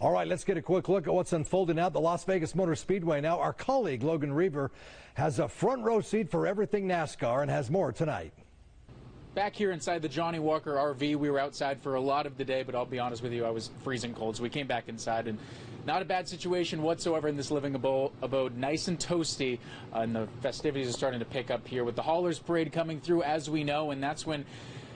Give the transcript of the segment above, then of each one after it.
All right, let's get a quick look at what's unfolding out the Las Vegas Motor Speedway now. Our colleague Logan Reever has a front row seat for everything NASCAR and has more tonight. Back here inside the Johnnie Walker RV, we were outside for a lot of the day, but I'll be honest with you, I was freezing cold, so we came back inside and not a bad situation whatsoever in this living abode, nice and toasty, uh, and the festivities are starting to pick up here with the Haulers Parade coming through, as we know, and that's when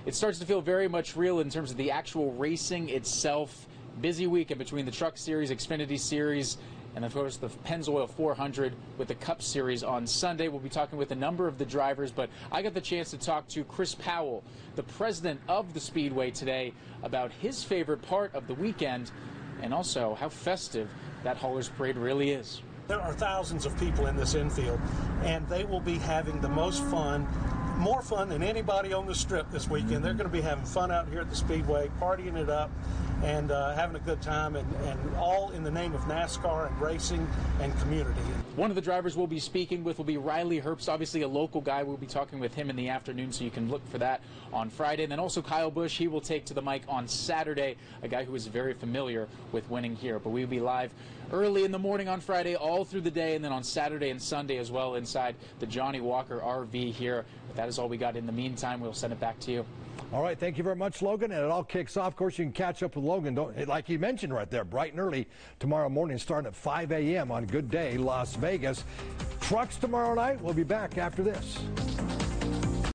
it starts to feel very much real in terms of the actual racing itself busy weekend between the Truck Series, Xfinity Series, and of course the Pennzoil 400 with the Cup Series on Sunday. We'll be talking with a number of the drivers, but I got the chance to talk to Chris Powell, the president of the Speedway today, about his favorite part of the weekend and also how festive that Haulers Parade really is. There are thousands of people in this infield, and they will be having the most fun more fun than anybody on the strip this weekend. They're going to be having fun out here at the Speedway, partying it up, and uh, having a good time, and, and all in the name of NASCAR and racing and community. One of the drivers we'll be speaking with will be Riley Herbst, obviously a local guy. We'll be talking with him in the afternoon, so you can look for that on Friday. And then also Kyle Busch, he will take to the mic on Saturday, a guy who is very familiar with winning here. But we'll be live early in the morning on Friday, all through the day, and then on Saturday and Sunday as well inside the Johnnie Walker RV here. But that is all we got. In the meantime, we'll send it back to you. All right, thank you very much, Logan. And it all kicks off. Of course, you can catch up with Logan, don't, like you mentioned right there, bright and early tomorrow morning, starting at 5 a.m. on Good Day, Las Vegas. Trucks tomorrow night. We'll be back after this.